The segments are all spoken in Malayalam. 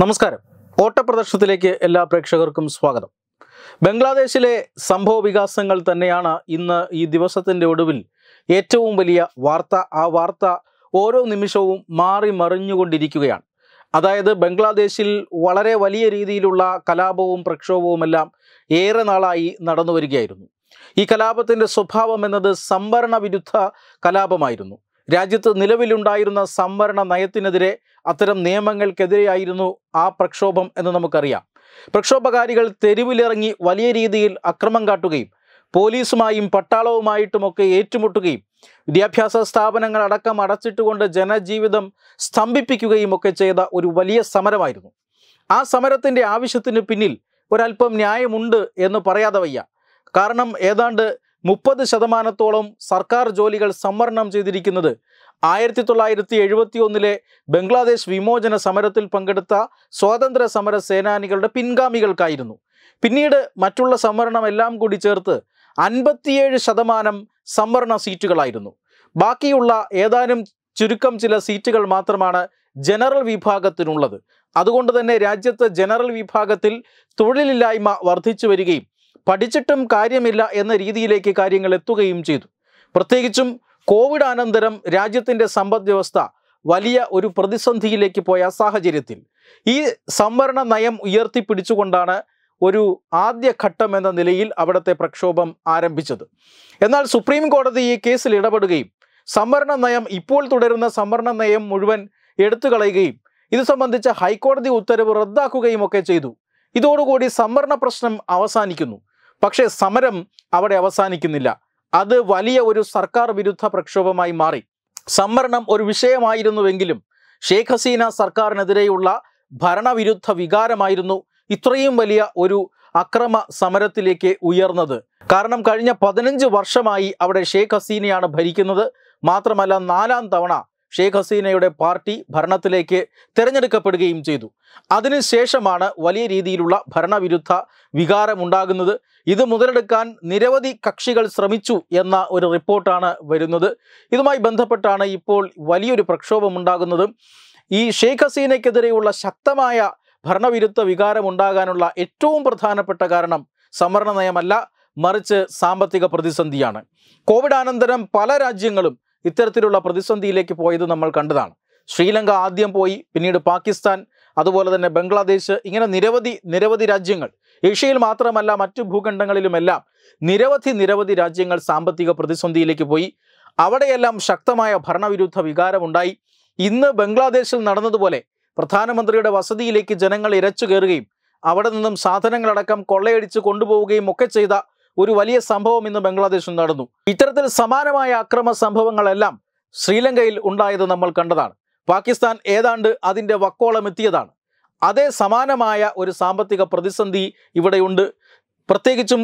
നമസ്കാരം. ഓട്ടപ്രദർശനത്തിലേക്ക് എല്ലാ പ്രേക്ഷകർക്കും സ്വാഗതം. ബംഗ്ലാദേശിലെ സംഭവ വികാസങ്ങൾ തന്നെയാണ് ഇന്ന് ഈ ദിവസത്തിന്റെ ഒടുവിൽ ഏറ്റവും വലിയ വാർത്ത. ആ വാർത്ത ഓരോ നിമിഷവും മാറി മറിഞ്ഞുകൊണ്ടിരിക്കുകയാണ്. അതായത് ബംഗ്ലാദേശിൽ വളരെ വലിയ രീതിയിലുള്ള കലാപവും പ്രക്ഷോഭവുമെല്ലാം ഏറെ നാളായി നടന്നു വരികയായിരുന്നു ഈ കലാപത്തിന്റെ സ്വഭാവം എന്നത് സംവരണ വിരുദ്ധ കലാപമായിരുന്നു. രാജ്യത്ത് നിലവിലുണ്ടായിരുന്ന സംവരണ നയത്തിനെതിരെ അത്തരം നിയമങ്ങൾക്കെതിരെയായിരുന്നു ആ പ്രക്ഷോഭം എന്ന് നമുക്കറിയാം. പ്രക്ഷോഭകാരികൾ തെരുവിലിറങ്ങി വലിയ രീതിയിൽ അക്രമം കാട്ടുകയും പോലീസുമായും പട്ടാളവുമായിട്ടുമൊക്കെ ഏറ്റുമുട്ടുകയും വിദ്യാഭ്യാസ സ്ഥാപനങ്ങൾ അടക്കം അടച്ചിട്ടുകൊണ്ട് ജനജീവിതം സ്തംഭിപ്പിക്കുകയും ഒക്കെ ചെയ്ത ഒരു വലിയ സമരമായിരുന്നു. ആ സമരത്തിന്റെ ആവശ്യത്തിന് പിന്നിൽ ഒരല്പം ന്യായമുണ്ട് എന്ന് പറയാതെ വയ്യ. കാരണം ഏതാണ്ട് മുപ്പത് ശതമാനത്തോളം സർക്കാർ ജോലികൾ സംവരണം ചെയ്തിരിക്കുന്നത് ആയിരത്തി തൊള്ളായിരത്തി എഴുപത്തി ഒന്നിലെ ബംഗ്ലാദേശ് വിമോചന സമരത്തിൽ പങ്കെടുത്ത സ്വാതന്ത്ര്യ സമര സേനാനികളുടെ പിൻഗാമികൾക്കായിരുന്നു. പിന്നീട് മറ്റുള്ള സംവരണം എല്ലാം കൂടി ചേർത്ത് അൻപത്തിയേഴ് ശതമാനം സംവരണ സീറ്റുകളായിരുന്നു. ബാക്കിയുള്ള ഏതാനും ചുരുക്കം ചില സീറ്റുകൾ മാത്രമാണ് ജനറൽ വിഭാഗത്തിനുള്ളത്. അതുകൊണ്ട് തന്നെ രാജ്യത്ത് ജനറൽ വിഭാഗത്തിൽ തൊഴിലില്ലായ്മ വർദ്ധിച്ചു വരികയും പഠിച്ചിട്ടും കാര്യമില്ല എന്ന രീതിയിലേക്ക് കാര്യങ്ങൾ എത്തുകയും ചെയ്തു. പ്രത്യേകിച്ചും കോവിഡ് അനന്തരം രാജ്യത്തിന്റെ സമ്പദ് വ്യവസ്ഥ വലിയ ഒരു പ്രതിസന്ധിയിലേക്ക് പോയ സാഹചര്യത്തിൽ ഈ സംവരണ നയം ഉയർത്തിപ്പിടിച്ചുകൊണ്ടാണ് ഒരു ആദ്യഘട്ടം എന്ന നിലയിൽ അവിടുത്തെ പ്രക്ഷോഭം ആരംഭിച്ചത്. എന്നാൽ സുപ്രീം കോടതി ഈ കേസിൽ ഇടപെടുകയും സംവരണ നയം ഇപ്പോൾ തുടരുന്ന സംവരണ നയം മുഴുവൻ എടുത്തു കളയുകയും ഇത് സംബന്ധിച്ച ഹൈക്കോടതി ഉത്തരവ് റദ്ദാക്കുകയും ഒക്കെ ചെയ്തു. ഇതോടുകൂടി സംവരണ പ്രശ്നം അവസാനിക്കുന്നു. പക്ഷേ സമരം അവിടെ അവസാനിക്കുന്നില്ല. അത് വലിയ ഒരു സർക്കാർ വിരുദ്ധ പ്രക്ഷോഭമായി മാറി. സംവരണം ഒരു വിഷയമായിരുന്നുവെങ്കിലും ഷേഖ് ഹസീന സർക്കാരിനെതിരെയുള്ള ഭരണവിരുദ്ധ വികാരമായിരുന്നു ഇത്രയും വലിയ ഒരു അക്രമ സമരത്തിലേക്ക് ഉയർന്നത്. കാരണം കഴിഞ്ഞ പതിനഞ്ച് വർഷമായി അവിടെ ഷേഖ് ഹസീനയാണ് ഭരിക്കുന്നത്. മാത്രമല്ല നാലാം തവണ ഷേഖ് ഹസീനയുടെ പാർട്ടി ഭരണത്തിലേക്ക് തിരഞ്ഞെടുക്കപ്പെടുകയും ചെയ്തു. അതിനുശേഷമാണ് വലിയ രീതിയിലുള്ള ഭരണവിരുദ്ധ വികാരമുണ്ടാകുന്നത്. ഇത് മുതലെടുക്കാൻ നിരവധി കക്ഷികൾ ശ്രമിച്ചു എന്ന ഒരു റിപ്പോർട്ടാണ് വരുന്നത്. ഇതുമായി ബന്ധപ്പെട്ടാണ് ഇപ്പോൾ വലിയൊരു പ്രക്ഷോഭം ഉണ്ടാകുന്നത്. ഈ ഷെയ്ഖ് ഹസീനയ്ക്കെതിരെയുള്ള ശക്തമായ ഭരണവിരുദ്ധ വികാരം ഉണ്ടാകാനുള്ള ഏറ്റവും പ്രധാനപ്പെട്ട കാരണം സംവരണ നയമല്ല മറിച്ച് സാമ്പത്തിക പ്രതിസന്ധിയാണ്. കോവിഡ് അനന്തരം പല രാജ്യങ്ങളും ഇത്തരത്തിലുള്ള പ്രതിസന്ധിയിലേക്ക് പോയത് നമ്മൾ കണ്ടതാണ്. ശ്രീലങ്ക ആദ്യം പോയി പിന്നീട് പാകിസ്ഥാൻ അതുപോലെ തന്നെ ബംഗ്ലാദേശ് ഇങ്ങനെ നിരവധി നിരവധി രാജ്യങ്ങൾ. ഏഷ്യയിൽ മാത്രമല്ല മറ്റു ഭൂഖണ്ഡങ്ങളിലുമെല്ലാം നിരവധി നിരവധി രാജ്യങ്ങൾ സാമ്പത്തിക പ്രതിസന്ധിയിലേക്ക് പോയി. അവിടെയെല്ലാം ശക്തമായ ഭരണവിരുദ്ധ വികാരമുണ്ടായി. ഇന്ന് ബംഗ്ലാദേശിൽ നടന്നതുപോലെ പ്രധാനമന്ത്രിയുടെ വസതിയിലേക്ക് ജനങ്ങൾ ഇരച്ചു കയറുകയും അവിടെ നിന്നും സാധനങ്ങളടക്കം കൊള്ളയടിച്ച് കൊണ്ടുപോവുകയും ഒക്കെ ചെയ്ത ഒരു വലിയ സംഭവം ഇന്ന് ബംഗ്ലാദേശിൽ നടന്നു. ഇത്തരത്തിൽ സമാനമായ അക്രമ സംഭവങ്ങളെല്ലാം ശ്രീലങ്കയിൽ ഉണ്ടായത് നമ്മൾ കണ്ടതാണ്. പാകിസ്ഥാൻ ഏതാണ്ട് അതിന്റെ വക്കോളം എത്തിയതാണ്. അതേ സമാനമായ ഒരു സാമ്പത്തിക പ്രതിസന്ധി ഇവിടെയുണ്ട്. പ്രത്യേകിച്ചും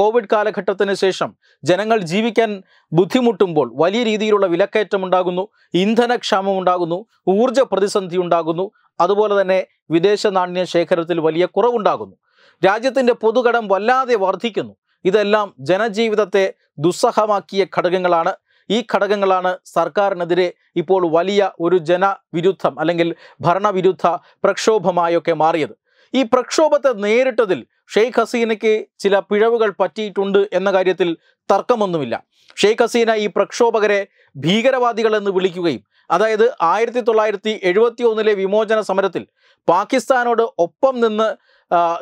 കോവിഡ് കാലഘട്ടത്തിന് ശേഷം ജനങ്ങൾ ജീവിക്കാൻ ബുദ്ധിമുട്ടുമ്പോൾ വലിയ രീതിയിലുള്ള വിലക്കയറ്റം ഉണ്ടാകുന്നു ഇന്ധനക്ഷാമം ഉണ്ടാകുന്നു ഊർജ പ്രതിസന്ധി ഉണ്ടാകുന്നു അതുപോലെ തന്നെ വിദേശ നാണ്യ ശേഖരത്തിൽ വലിയ കുറവുണ്ടാകുന്നു. രാജ്യത്തിന്റെ പൊതുകടം വല്ലാതെ വർദ്ധിക്കുന്നു ഇതെല്ലാം ജനജീവിതത്തെ ദുസ്സഹമാക്കിയ ഘടകങ്ങളാണ്. ഈ ഘടകങ്ങളാണ് സർക്കാരിനെതിരെ ഇപ്പോൾ വലിയ ഒരു ജനവിരുദ്ധം അല്ലെങ്കിൽ ഭരണവിരുദ്ധ പ്രക്ഷോഭമായൊക്കെ മാറിയത്. ഈ പ്രക്ഷോഭത്തെ നേരിട്ടതിൽ ഷെയ്ഖ് ഹസീനയ്ക്ക് ചില പിഴവുകൾ പറ്റിയിട്ടുണ്ട് എന്ന കാര്യത്തിൽ തർക്കമൊന്നുമില്ല. ഷെയ്ഖ് ഹസീന ഈ പ്രക്ഷോഭകരെ ഭീകരവാദികളെന്ന് വിളിക്കുകയും അതായത് ആയിരത്തി തൊള്ളായിരത്തി വിമോചന സമരത്തിൽ പാകിസ്ഥാനോട് ഒപ്പം നിന്ന്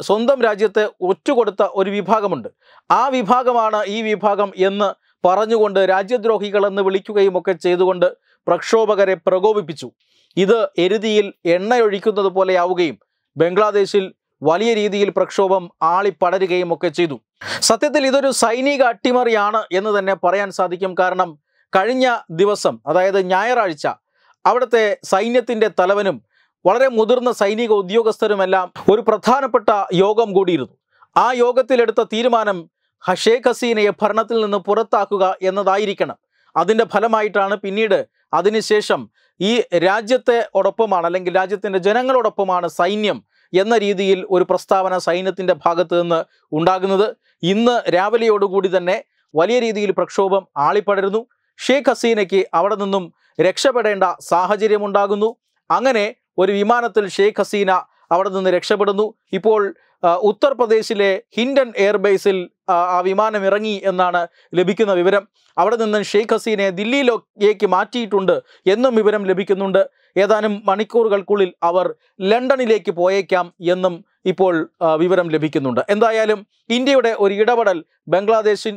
സ്വന്തം രാജ്യത്തെ ഒറ്റുകൊടുത്ത ഒരു വിഭാഗമുണ്ട്. ആ വിഭാഗമാണ് ഈ വിഭാഗം എന്ന് പറഞ്ഞുകൊണ്ട് രാജ്യദ്രോഹികളെന്ന് വിളിക്കുകയും ഒക്കെ ചെയ്തുകൊണ്ട് പ്രക്ഷോഭകരെ പ്രകോപിപ്പിച്ചു. ഇത് എരുതിയിൽ എണ്ണയൊഴിക്കുന്നത് പോലെയാവുകയും ബംഗ്ലാദേശിൽ വലിയ രീതിയിൽ പ്രക്ഷോഭം ആളിപ്പടരുകയും ഒക്കെ ചെയ്തു. സത്യത്തിൽ ഇതൊരു സൈനിക അട്ടിമറിയാണ് എന്ന് തന്നെ പറയാൻ സാധിക്കും. കാരണം കഴിഞ്ഞ ദിവസം അതായത് ഞായറാഴ്ച അവിടുത്തെ സൈന്യത്തിന്റെ തലവനും വളരെ മുതിർന്ന സൈനിക ഉദ്യോഗസ്ഥരുമെല്ലാം ഒരു പ്രധാനപ്പെട്ട യോഗം കൂടിയിരുന്നു. ആ യോഗത്തിലെടുത്ത തീരുമാനം ഷേഖ് ഹസീനയെ ഭരണത്തിൽ നിന്ന് പുറത്താക്കുക എന്നതായിരിക്കണം. അതിന്റെ ഫലമായിട്ടാണ് പിന്നീട് അതിനുശേഷം ഈ രാജ്യത്തെ ഒടൊപ്പമാണ് അല്ലെങ്കിൽ രാജ്യത്തിന്റെ ജനങ്ങളോടൊപ്പമാണ് സൈന്യം എന്ന രീതിയിൽ ഒരു പ്രസ്താവന സൈന്യത്തിന്റെ ഭാഗത്ത് നിന്ന് ഉണ്ടാകുന്നത്. ഇന്ന് രാവിലെയോടുകൂടി തന്നെ വലിയ രീതിയിൽ പ്രക്ഷോഭം ആളിപ്പടരുന്നു. ഷേഖ് ഹസീനയ്ക്ക് അവിടെ നിന്നും രക്ഷപ്പെടേണ്ട സാഹചര്യമുണ്ടാകുന്നു. അങ്ങനെ ഒരു വിമാനത്തിൽ ഷെയ്ഖ് ഹസീന അവിടെ നിന്ന് രക്ഷപ്പെടുന്നു. ഇപ്പോൾ ഉത്തർപ്രദേശിലെ ഹിൻഡൻ എയർബേസിൽ ആ, വിമാനം ഇറങ്ങി എന്നാണ് ലഭിക്കുന്ന വിവരം. അവിടെ നിന്ന് ഷെയ്ഖ് ഹസീനെ ദില്ലിയിലേക്ക് മാറ്റിയിട്ടുണ്ട് എന്നും വിവരം ലഭിക്കുന്നുണ്ട്. ഏതാനും മണിക്കൂറുകൾക്കുള്ളിൽ അവർ ലണ്ടനിലേക്ക് പോയേക്കാം എന്നും ഇപ്പോൾ വിവരം ലഭിക്കുന്നുണ്ട്. എന്തായാലും ഇന്ത്യയുടെ ഒരു ഇടപെടൽ ബംഗ്ലാദേശിൻ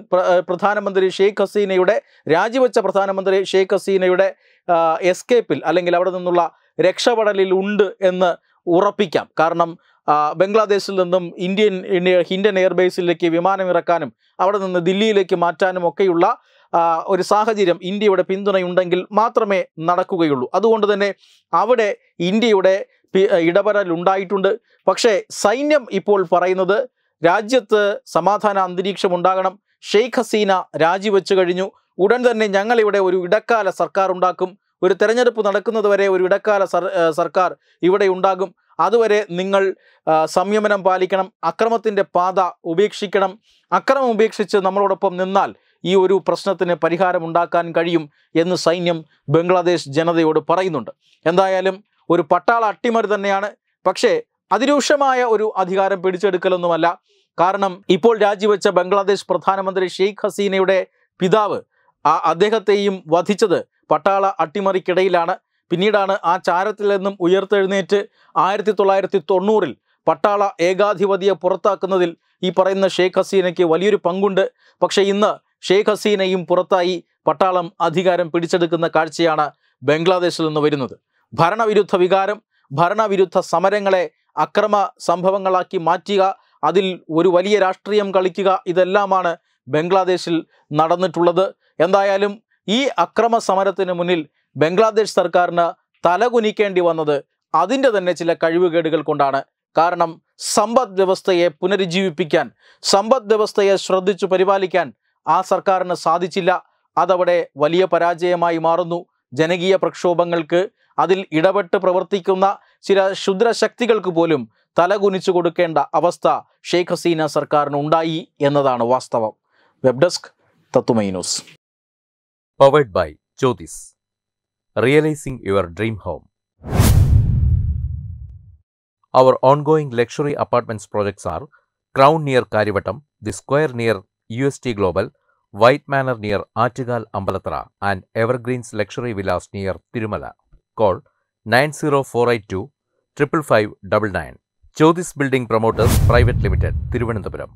പ്രധാനമന്ത്രി ഷെയ്ഖ് ഹസീനയുടെ രാജിവെച്ച പ്രധാനമന്ത്രി ഷെയ്ഖ് ഹസീനയുടെ എസ്കേപ്പിൽ അല്ലെങ്കിൽ അവിടെ നിന്നുള്ള രക്ഷപ്പെടലിൽ ഉണ്ട് എന്ന് ഉറപ്പിക്കാം. കാരണം ബംഗ്ലാദേശിൽ നിന്നും ഇന്ത്യൻ ഇന്ത്യ- ഹിൻഡൻ എയർബേസിലേക്ക് വിമാനം ഇറക്കാനും അവിടെ നിന്ന് ദില്ലിയിലേക്ക് മാറ്റാനും ഒക്കെയുള്ള ഒരു സാഹചര്യം ഇന്ത്യയുടെ പിന്തുണയുണ്ടെങ്കിൽ മാത്രമേ നടക്കുകയുള്ളൂ. അതുകൊണ്ട് തന്നെ അവിടെ ഇന്ത്യയുടെ ഇടപെടൽ ഉണ്ടായിട്ടുണ്ട്. പക്ഷേ സൈന്യം ഇപ്പോൾ പറയുന്നത് രാജ്യത്ത് സമാധാന അന്തരീക്ഷം ഉണ്ടാകണം. ഷെയ്ഖ് ഹസീന രാജിവെച്ചു കഴിഞ്ഞു. ഉടൻ തന്നെ ഞങ്ങളിവിടെ ഒരു ഇടക്കാല സർക്കാർ ഉണ്ടാക്കും. ഒരു തെരഞ്ഞെടുപ്പ് നടക്കുന്നതുവരെ ഒരു ഇടക്കാല സർക്കാർ ഇവിടെ ഉണ്ടാകും. അതുവരെ നിങ്ങൾ സംയമനം പാലിക്കണം അക്രമത്തിന്റെ പാത ഉപേക്ഷിക്കണം. അക്രമം ഉപേക്ഷിച്ച് നമ്മളോടൊപ്പം നിന്നാൽ ഈ ഒരു പ്രശ്നത്തിന് പരിഹാരം ഉണ്ടാക്കാൻ കഴിയും എന്ന് സൈന്യം ബംഗ്ലാദേശ് ജനതയോട് പറയുന്നുണ്ട്. എന്തായാലും ഒരു പട്ടാള അട്ടിമറി തന്നെയാണ്. പക്ഷേ അതിരൂക്ഷമായ ഒരു അധികാരം പിടിച്ചെടുക്കലൊന്നുമല്ല. കാരണം ഇപ്പോൾ രാജിവെച്ച ബംഗ്ലാദേശ് പ്രധാനമന്ത്രി ഷെയ്ഖ് ഹസീനയുടെ പിതാവ് അദ്ദേഹത്തെയും വധിച്ചത് പട്ടാള അട്ടിമറിക്കിടയിലാണ്. പിന്നീടാണ് ആ ചാരത്തിൽ നിന്നും ഉയർത്തെഴുന്നേറ്റ് ആയിരത്തി തൊള്ളായിരത്തി തൊണ്ണൂറിൽ പട്ടാള ഏകാധിപതിയെ പുറത്താക്കുന്നതിൽ ഈ പറയുന്ന ഷെയ്ഖ് ഹസീനയ്ക്ക് വലിയൊരു പങ്കുണ്ട്. പക്ഷേ ഇന്ന് ഷെയ്ഖ് ഹസീനയും പുറത്തായി പട്ടാളം അധികാരം പിടിച്ചെടുക്കുന്ന കാഴ്ചയാണ് ബംഗ്ലാദേശിൽ നിന്ന് വരുന്നത്. ഭരണവിരുദ്ധ വികാരം ഭരണവിരുദ്ധ സമരങ്ങളെ അക്രമ സംഭവങ്ങളാക്കി മാറ്റുക അതിൽ ഒരു വലിയ രാഷ്ട്രീയം കളിക്കുക ഇതെല്ലാമാണ് ബംഗ്ലാദേശിൽ നടന്നിട്ടുള്ളത്. എന്തായാലും ഈ അക്രമ സമരത്തിന് മുന്നിൽ ബംഗ്ലാദേശ് സർക്കാരിന് തലകുനിക്കേണ്ടി വന്നത് അതിന്റെ തന്നെ ചില കഴിവുകേടുകൾ കൊണ്ടാണ്. കാരണം സമ്പദ് വ്യവസ്ഥയെ പുനരുജ്ജീവിപ്പിക്കാൻ സമ്പദ് വ്യവസ്ഥയെ ശ്രദ്ധിച്ചു പരിപാലിക്കാൻ ആ സർക്കാരിന് സാധിച്ചില്ല. അതവിടെ വലിയ പരാജയമായി മാറുന്നു. ജനകീയ പ്രക്ഷോഭങ്ങൾക്ക് അതിൽ ഇടപെട്ട് പ്രവർത്തിക്കുന്ന ചില ക്ഷുദ്രശക്തികൾക്ക് പോലും തലകുനിച്ചു കൊടുക്കേണ്ട അവസ്ഥ ഷെയ്ഖ് ഹസീന സർക്കാരിന് ഉണ്ടായി എന്നതാണ് വാസ്തവം. വെബ് ഡെസ്ക് തത്തുമൈ news. Powered by Jyotis. Realizing your dream home. Our ongoing luxury apartments projects are Crown near Karivattam, The Square near UST Global, White Manor near Achigal Ambalatra, and Evergreens Luxury Villas near Tirumala. Call 90482 55599. Jyotis Building Promoters Private Limited, Thiruvananthapuram.